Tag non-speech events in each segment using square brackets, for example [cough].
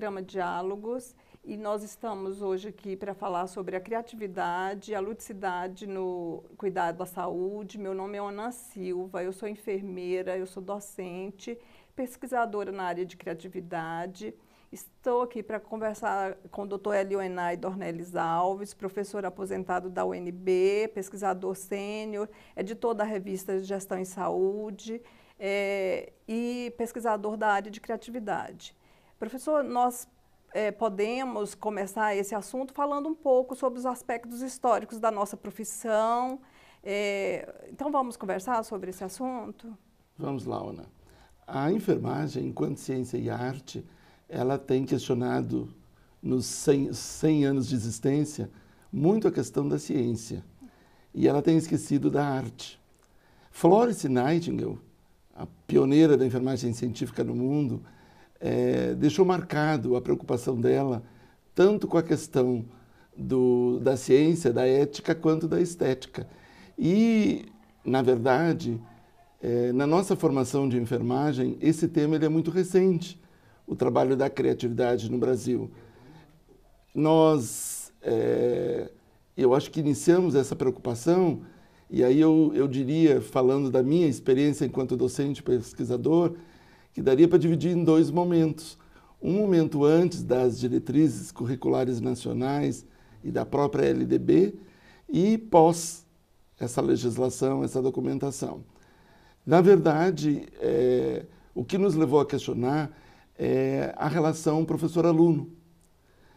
programa Diálogos e nós estamos hoje aqui para falar sobre a criatividade, a ludicidade no cuidado da saúde. Meu nome é Ana Silva, eu sou enfermeira, eu sou docente, pesquisadora na área de criatividade. Estou aqui para conversar com o Dr. Elionai Dornelles Alves, professor aposentado da UNB, pesquisador sênior, editor da revista Gestão em Saúde é, e pesquisador da área de criatividade. Professor, nós é, podemos começar esse assunto falando um pouco sobre os aspectos históricos da nossa profissão. É, então, vamos conversar sobre esse assunto? Vamos lá, Ana. A enfermagem, enquanto ciência e arte, ela tem questionado nos 100, 100 anos de existência muito a questão da ciência e ela tem esquecido da arte. Florence Nightingale, a pioneira da enfermagem científica no mundo, é, deixou marcado a preocupação dela tanto com a questão do, da ciência, da ética, quanto da estética. E, na verdade, é, na nossa formação de enfermagem, esse tema ele é muito recente o trabalho da criatividade no Brasil. Nós, é, eu acho que iniciamos essa preocupação, e aí eu, eu diria, falando da minha experiência enquanto docente pesquisador, que daria para dividir em dois momentos. Um momento antes das diretrizes curriculares nacionais e da própria LDB, e pós essa legislação, essa documentação. Na verdade, é, o que nos levou a questionar é a relação professor-aluno.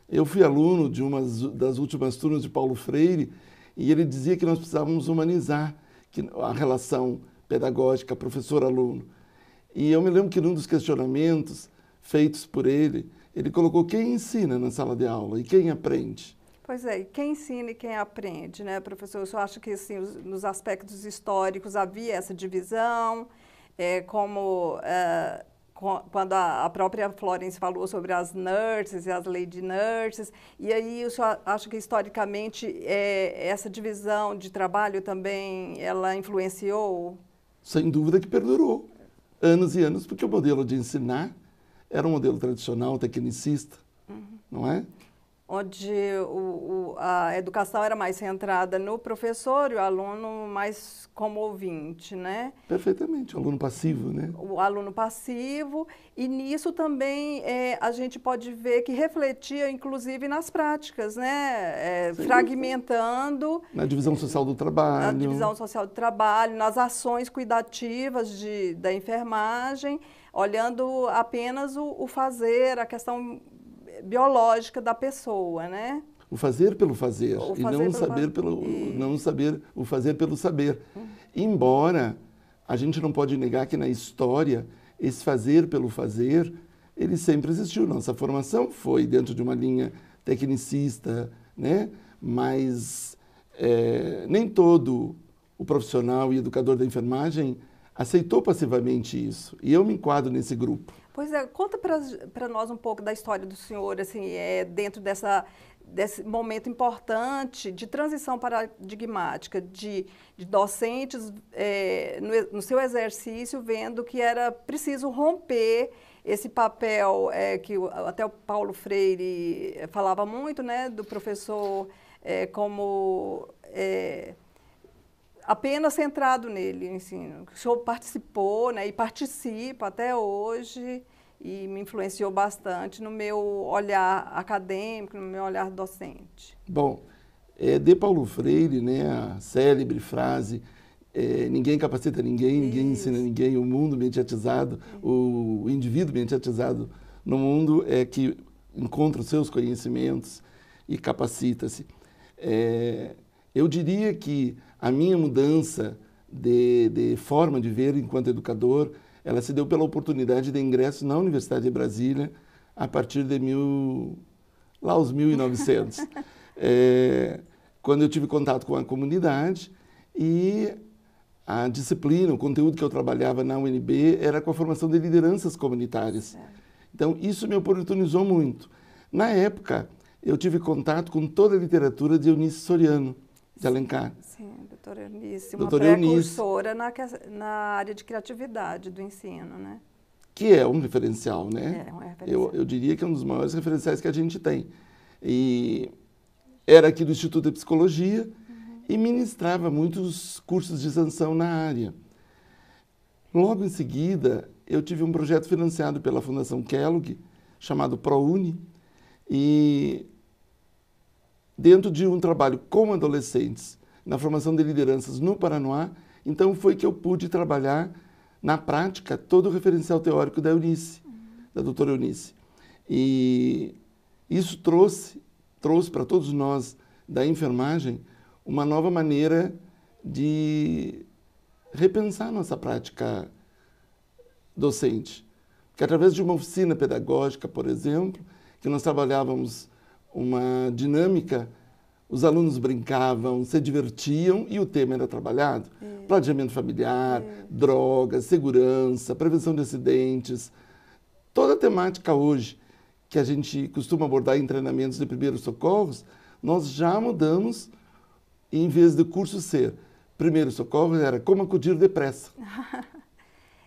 Eu fui aluno de uma das últimas turmas de Paulo Freire e ele dizia que nós precisávamos humanizar a relação pedagógica professor-aluno. E eu me lembro que num dos questionamentos feitos por ele, ele colocou quem ensina na sala de aula e quem aprende. Pois é, quem ensina e quem aprende, né, professor? Eu acho que assim, nos aspectos históricos havia essa divisão, é, como é, quando a, própria Florence falou sobre as nurses e as lady nurses, e aí o senhor acha que historicamente é, essa divisão de trabalho também ela influenciou? Sem dúvida que perdurou, anos e anos, porque o modelo de ensinar era um modelo tradicional, tecnicista, uhum. não é? Onde o, o, a educação era mais centrada no professor e o aluno mais como ouvinte, né? Perfeitamente, o aluno passivo, né? O aluno passivo e nisso também é, a gente pode ver que refletia, inclusive, nas práticas, né? É, fragmentando... Na divisão social do trabalho. Na divisão social do trabalho, nas ações cuidativas de, da enfermagem, olhando apenas o, o fazer, a questão biológica da pessoa, né? O fazer pelo fazer, fazer e não pelo saber pelo e... não saber o fazer pelo saber. Uhum. Embora a gente não pode negar que na história esse fazer pelo fazer ele sempre existiu. Nossa formação foi dentro de uma linha tecnicista, né? Mas é, nem todo o profissional e educador da enfermagem aceitou passivamente isso. E eu me enquadro nesse grupo. Pois é, conta para nós um pouco da história do senhor, assim, é, dentro dessa, desse momento importante de transição paradigmática, de, de docentes é, no, no, seu exercício, vendo que era preciso romper esse papel é, que até o Paulo Freire falava muito, né, do professor é, como é, apenas centrado nele, ensino. O senhor participou né, e participa até hoje e me influenciou bastante no meu olhar acadêmico, no meu olhar docente. Bom, é, de Paulo Freire, né, a célebre frase é, ninguém capacita ninguém, ninguém Isso. ensina ninguém, o mundo mediatizado, o, o indivíduo mediatizado no mundo é que encontra os seus conhecimentos e capacita-se. É, eu diria que a minha mudança de, de, forma de ver enquanto educador, ela se deu pela oportunidade de ingresso na Universidade de Brasília a partir de mil, lá os 1900, é, [laughs] quando eu tive contato com a comunidade e a disciplina, o conteúdo que eu trabalhava na UNB era com a formação de lideranças comunitárias. Então, isso me oportunizou muito. Na época, eu tive contato com toda a literatura de Eunice Soriano, de Alencar. Sim, doutora Eunice, uma doutora precursora na, na área de criatividade do ensino, né? que é um referencial, né? É, um referencial. Eu, eu diria que é um dos maiores referenciais que a gente tem. E era aqui do Instituto de Psicologia uhum. e ministrava muitos cursos de extensão na área. Logo em seguida, eu tive um projeto financiado pela Fundação Kellogg, chamado ProUni, e dentro de um trabalho com adolescentes na formação de lideranças no Paranoá, então foi que eu pude trabalhar na prática todo o referencial teórico da Eunice, uhum. da doutora Eunice. E isso trouxe, trouxe para todos nós da enfermagem uma nova maneira de repensar nossa prática docente. Que através de uma oficina pedagógica, por exemplo, que nós trabalhávamos uma dinâmica, os alunos brincavam, se divertiam e o tema era trabalhado. É. Planejamento familiar, é. drogas, segurança, prevenção de acidentes. Toda a temática hoje que a gente costuma abordar em treinamentos de primeiros socorros, nós já mudamos, em vez do curso ser primeiros socorros, era como acudir depressa. [laughs]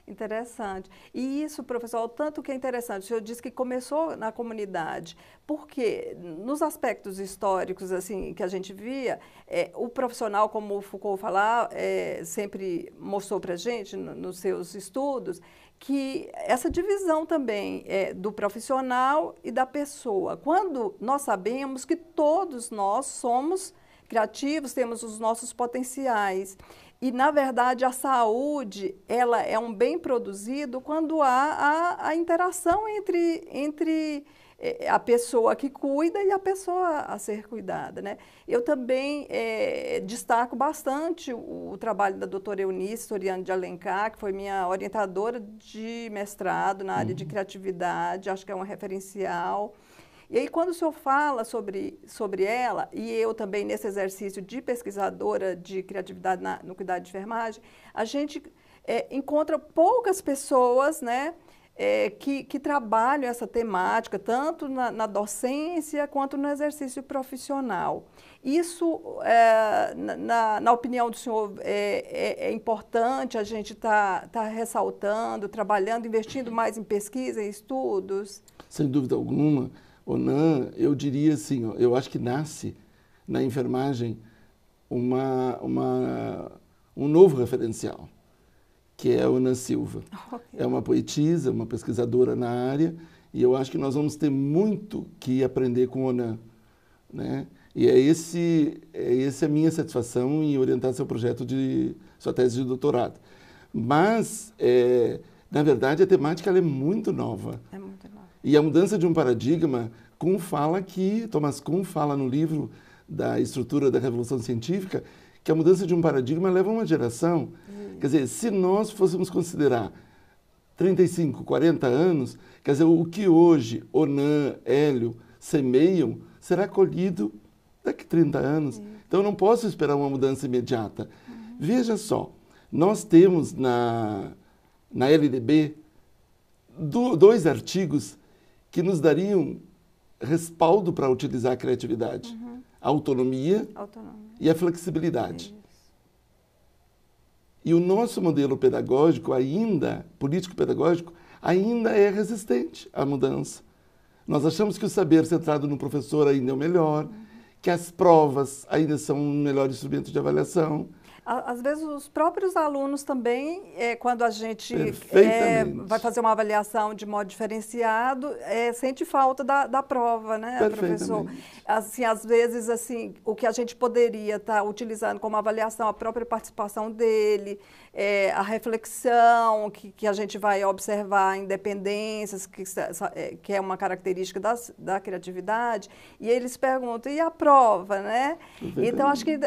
Interessante. E isso, professor, o tanto que é interessante, o senhor disse que começou na comunidade, porque nos aspectos históricos assim que a gente via, é, o profissional, como o Foucault falar, é, sempre mostrou para a gente, no, nos seus estudos, que essa divisão também é, do profissional e da pessoa. Quando nós sabemos que todos nós somos criativos, temos os nossos potenciais. E, na verdade, a saúde ela é um bem produzido quando há a, a interação entre, entre eh, a pessoa que cuida e a pessoa a ser cuidada. Né? Eu também é, destaco bastante o, o, trabalho da doutora Eunice Soriano de Alencar, que foi minha orientadora de mestrado na área uhum. de criatividade, acho que é um referencial. E aí, quando o senhor fala sobre, sobre ela, e eu também nesse exercício de pesquisadora de criatividade na, no cuidado de enfermagem, a gente é, encontra poucas pessoas, né? É, que, que, trabalham essa temática, tanto na, na, docência quanto no exercício profissional. Isso, é, na, na, opinião do senhor, é, é, é importante a gente estar tá, tá ressaltando, trabalhando, investindo mais em pesquisa, em estudos? Sem dúvida alguma. Onan, eu diria assim, ó, eu acho que nasce na enfermagem uma, uma, um novo referencial, que é a Onan Silva. Okay. É uma poetisa, uma pesquisadora na área, e eu acho que nós vamos ter muito que aprender com Onan. Né? E é esse, é essa a minha satisfação em orientar seu projeto de sua tese de doutorado. Mas, é, na verdade, a temática é muito nova. É muito nova. E a mudança de um paradigma, Kuhn fala que, Thomas Kuhn fala no livro da estrutura da revolução científica, que a mudança de um paradigma leva uma geração. Hum. Quer dizer, se nós fôssemos considerar 35, 40 anos, quer dizer, o que hoje Onan, Hélio semeiam será colhido daqui a 30 anos. Hum. Então, não posso esperar uma mudança imediata. Hum. Veja só, nós temos na, na LDB do, dois artigos que nos dariam respaldo para utilizar a criatividade. Uhum. A autonomia, autonomia, e a flexibilidade. Isso. E o nosso modelo pedagógico ainda, político-pedagógico, ainda é resistente à mudança. Nós achamos que o saber centrado no professor ainda é o melhor, uhum. que as provas ainda são um melhor instrumento de avaliação, às vezes os próprios alunos também, é, quando a gente é, vai fazer uma avaliação de modo diferenciado, é, sente falta da, da prova, né, professor? Assim, às vezes, assim, o que a gente poderia estar tá utilizando como avaliação, a própria participação dele, é, a reflexão, que, que a gente vai observar independências, que, é, que é uma característica das, da criatividade, e eles perguntam, e a prova, né? Então, acho que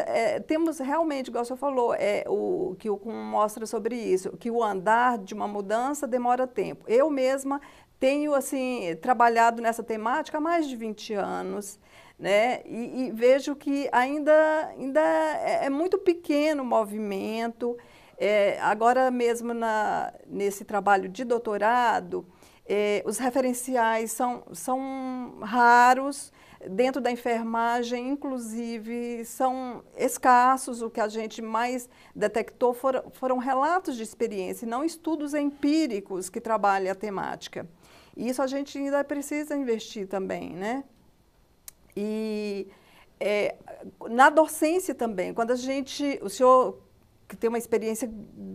temos realmente, igual o senhor falou, é, o, que o Kuhn mostra sobre isso, que o andar de uma mudança demora tempo. Eu mesma tenho, assim, trabalhado nessa temática há mais de 20 anos, né? E, e vejo que ainda, ainda é, é muito pequeno o movimento, é, agora mesmo na, nesse trabalho de doutorado, é, os referenciais são, são raros, dentro da enfermagem, inclusive, são escassos. O que a gente mais detectou foram, foram relatos de experiência, não estudos empíricos que trabalhem a temática. E isso a gente ainda precisa investir também, né? E é, na docência também, quando a gente, o senhor que tem uma experiência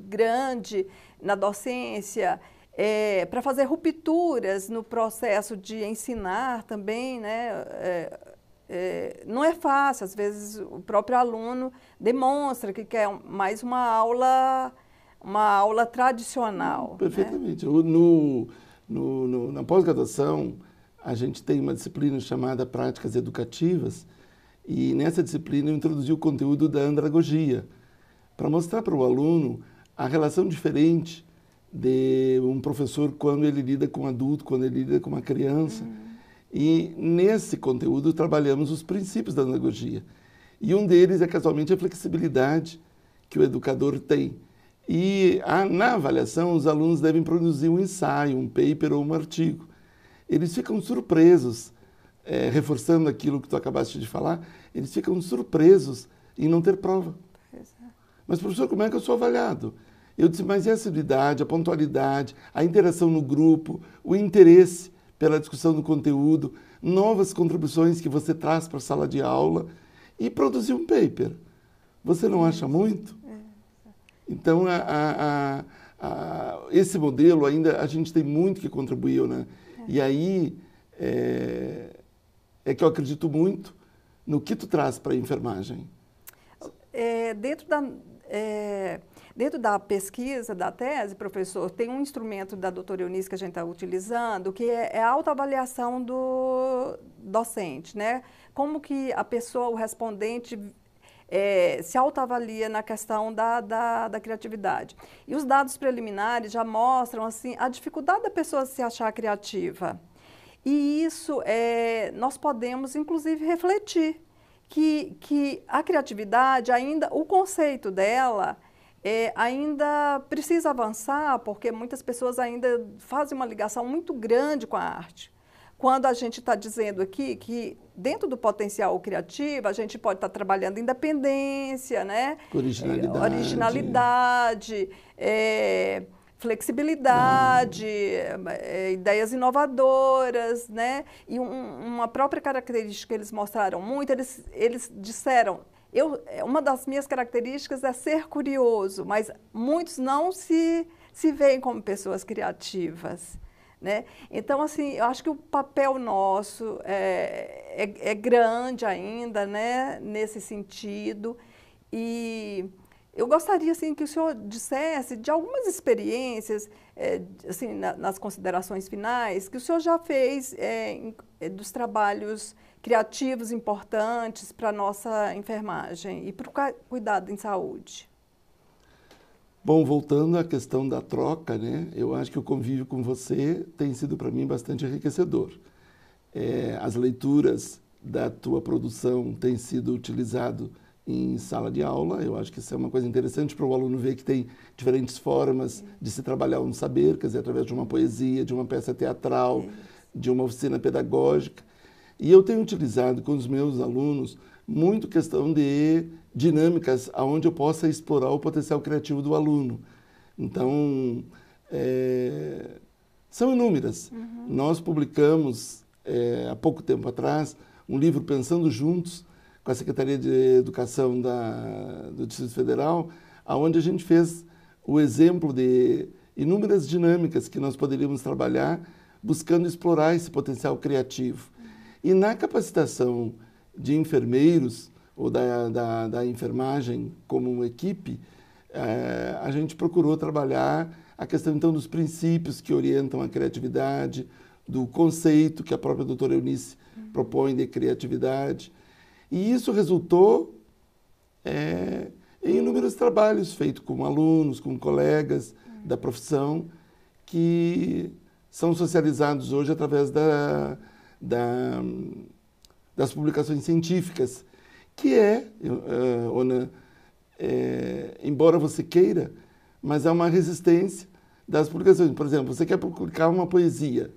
grande na docência, é, para fazer rupturas no processo de ensinar também, né? É, é, não é fácil, às vezes o próprio aluno demonstra que quer mais uma aula, uma aula tradicional. Né? Perfeitamente. Né? No, no, no, na pós-graduação, a gente tem uma disciplina chamada Práticas Educativas, e nessa disciplina eu introduzi o conteúdo da andragogia, para mostrar para o aluno a relação diferente de um professor quando ele lida com um adulto, quando ele lida com uma criança. Uhum. E nesse conteúdo trabalhamos os princípios da pedagogia. E um deles é casualmente a flexibilidade que o educador tem. E a, na avaliação, os alunos devem produzir um ensaio, um paper ou um artigo. Eles ficam surpresos, é, reforçando aquilo que tu acabaste de falar, eles ficam surpresos em não ter prova. É. Mas, professor, como é que eu sou avaliado? Eu disse, mas e a assiduidade, a pontualidade, a interação no grupo, o interesse pela discussão do conteúdo, novas contribuições que você traz para a sala de aula e produzir um paper. Você não acha muito? É. Então, a, a, a, esse modelo ainda a gente tem muito que contribuir, né? É. E aí é, é, que eu acredito muito no que tu traz para a enfermagem. É, dentro da é, Dentro da pesquisa, da tese, professor, tem um instrumento da doutora Eunice que a gente está utilizando, que é, é a autoavaliação do docente, né? Como que a pessoa, o respondente, é, se autoavalia na questão da, da, da, criatividade. E os dados preliminares já mostram assim, a dificuldade da pessoa se achar criativa. E isso é, nós podemos, inclusive, refletir que, que a criatividade, ainda, o conceito dela é, ainda precisa avançar, porque muitas pessoas ainda fazem uma ligação muito grande com a arte. Quando a gente está dizendo aqui que dentro do potencial criativo a gente pode estar tá trabalhando independência, né? originalidade, originalidade é, flexibilidade, é, ideias inovadoras, né? E um, uma própria característica que eles mostraram muito, eles, eles disseram eu, é, uma das minhas características é ser curioso, mas muitos não se, se veem como pessoas criativas. Né? Então, assim, eu acho que o papel nosso é, é, é grande ainda né, nesse sentido. E eu gostaria assim, que o senhor dissesse de algumas experiências, é, assim, na, nas considerações finais, que o senhor já fez é, é, dos trabalhos criativos importantes para a nossa enfermagem e para o cuidado em saúde. Bom, voltando à questão da troca, né? Eu acho que o convívio com você tem sido para mim bastante enriquecedor. É, as leituras da tua produção têm sido utilizado em sala de aula. Eu acho que isso é uma coisa interessante para o aluno ver que tem diferentes formas de se trabalhar um saber, quer dizer, através de uma poesia, de uma peça teatral, de uma oficina pedagógica. E eu tenho utilizado com os meus alunos muito questão de dinâmicas aonde eu possa explorar o potencial criativo do aluno. Então, é, são inúmeras. Uhum. Nós publicamos, é, há pouco tempo atrás, um livro Pensando Juntos, com a Secretaria de Educação da, do Distrito Federal, aonde a gente fez o exemplo de inúmeras dinâmicas que nós poderíamos trabalhar buscando explorar esse potencial criativo. E na capacitação de enfermeiros ou da, da, da enfermagem como equipe, é, a gente procurou trabalhar a questão então dos princípios que orientam a criatividade, do conceito que a própria doutora Eunice uhum. propõe de criatividade. E isso resultou é, em inúmeros trabalhos feitos com alunos, com colegas uhum. da profissão, que são socializados hoje através da, da, das publicações científicas, que é, uh, Ona, é, embora você queira, mas há uma resistência das publicações. Por exemplo, você quer publicar uma poesia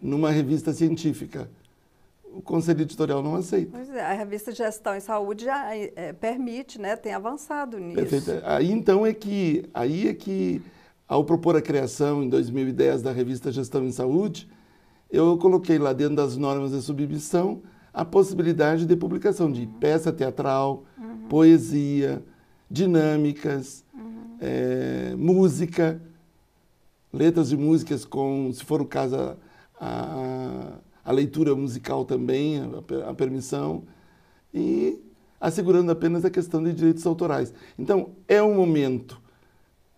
numa revista científica. o conselho editorial não aceita. Pois é, a revista Gestão em Saúde já é, permite, né, tem avançado nisso. Perfeito. Aí então é que, aí é que, ao propor a criação em 2010 da revista Gestão em Saúde, eu coloquei lá dentro das normas de submissão a possibilidade de publicação de peça teatral, uhum. poesia, dinâmicas, uhum. é, música, letras de músicas com, se for o caso, a, a, a leitura musical também, a, a, permissão, e assegurando apenas a questão de direitos autorais. Então, é um momento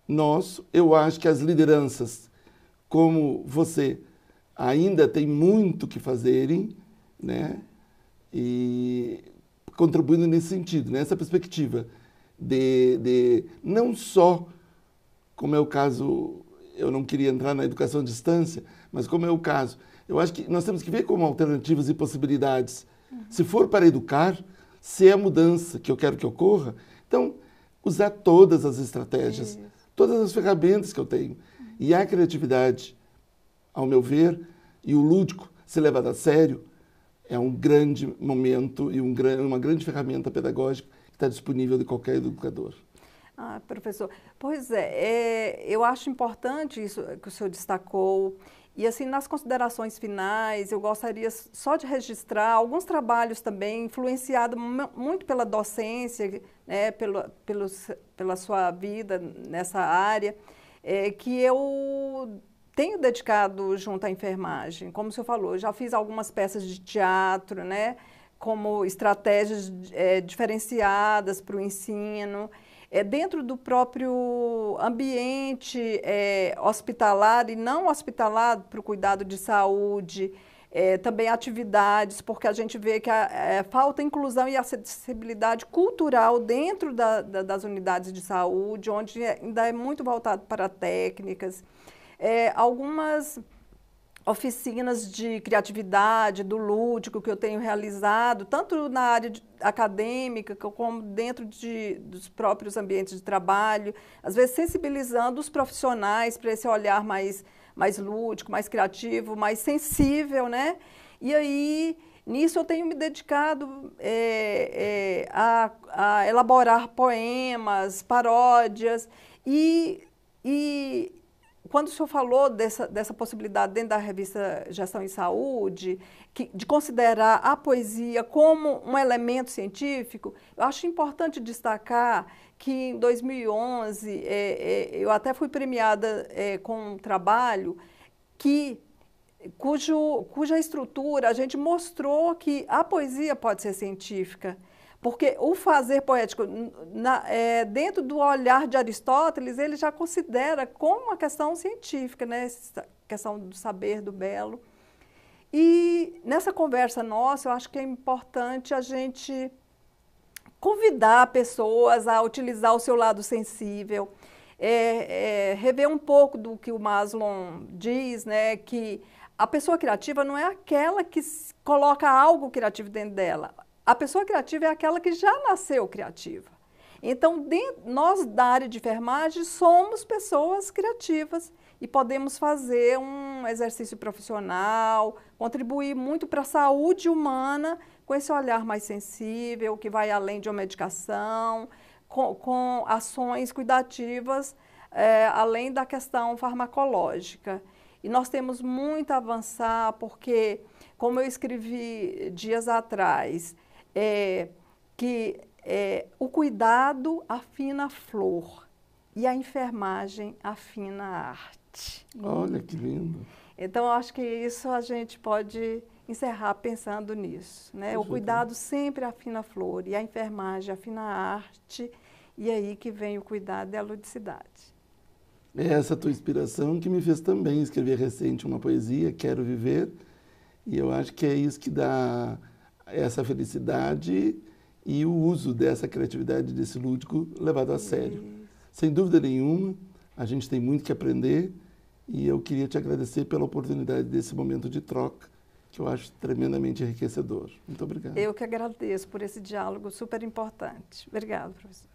nosso, eu acho que as lideranças, como você, ainda tem muito que fazerem, né? E contribuindo nesse sentido, nessa perspectiva de, de não só, como é o caso, eu não queria entrar na educação à distância, mas como é o caso, eu acho que nós temos que ver como alternativas e possibilidades. Uhum. Se for para educar, se é a mudança que eu quero que ocorra, então usar todas as estratégias, Isso. todas as ferramentas que eu tenho. Uhum. E a criatividade, ao meu ver, e o lúdico ser levado a sério, é um grande momento e um, uma grande ferramenta pedagógica que está disponível de qualquer educador. Ah, professor, pois é, é, eu acho importante isso que o senhor destacou. E assim, nas considerações finais, eu gostaria só de registrar alguns trabalhos também influenciados muito pela docência, né, pelo, pela sua vida nessa área, é, que eu tenho dedicado junto à enfermagem. Como o senhor falou, já fiz algumas peças de teatro, né? como estratégias é, diferenciadas para o ensino. É, dentro do próprio ambiente é, hospitalar e não hospitalar para o cuidado de saúde, é, também atividades, porque a gente vê que a, é, falta inclusão e acessibilidade cultural dentro da, da, das unidades de saúde, onde ainda é muito voltado para técnicas é, algumas oficinas de criatividade, do lúdico que eu tenho realizado, tanto na área de, acadêmica como dentro de, dos próprios ambientes de trabalho, às vezes sensibilizando os profissionais para esse olhar mais, mais lúdico, mais criativo, mais sensível, né? E aí, nisso eu tenho me dedicado é, é, a, a elaborar poemas, paródias e, e quando o senhor falou dessa, dessa possibilidade dentro da revista Gestão em Saúde, que, de considerar a poesia como um elemento científico, eu acho importante destacar que em 2011 é, é, eu até fui premiada é, com um trabalho que cujo, cuja estrutura a gente mostrou que a poesia pode ser científica. Porque o fazer poético, na, é, dentro do olhar de Aristóteles, ele já considera como uma questão científica, né? Essa questão do saber, do belo. E nessa conversa nossa, eu acho que é importante a gente convidar pessoas a utilizar o seu lado sensível, é, é, rever um pouco do que o Maslow diz, né? Que a pessoa criativa não é aquela que coloca algo criativo dentro dela a pessoa criativa é aquela que já nasceu criativa. Então, nós da área de enfermagem somos pessoas criativas e podemos fazer um exercício profissional, contribuir muito para a saúde humana com esse olhar mais sensível, que vai além de uma medicação, com, com ações cuidativas, é, além da questão farmacológica. E nós temos muito a avançar, porque, como eu escrevi dias atrás, é, que é, o cuidado afina a flor e a enfermagem afina a arte. Olha que lindo. Então, acho que isso a gente pode encerrar pensando nisso. Né? O cuidado sempre afina a flor e a enfermagem afina a arte, e é aí que vem o cuidado e a ludicidade. É essa tua inspiração que me fez também escrever recente uma poesia, Quero Viver, e eu acho que é isso que dá essa felicidade e o uso dessa criatividade, desse lúdico levado a sério. Sem dúvida nenhuma, a gente tem muito que aprender e eu queria te agradecer pela oportunidade desse momento de troca, que eu acho tremendamente enriquecedor. Muito obrigado. Eu que agradeço por esse diálogo super importante. Obrigado, professor.